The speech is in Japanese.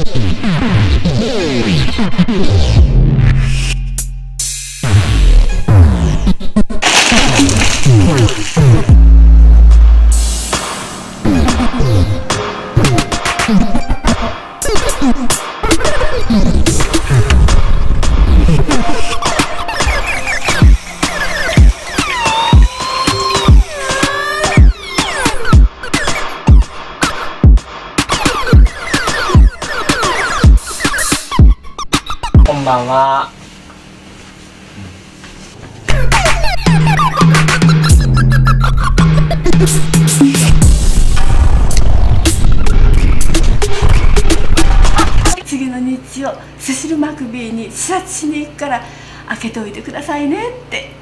Oh, ばんは。次の日曜セシル・マクビーに視察しに行くから開けておいてくださいねって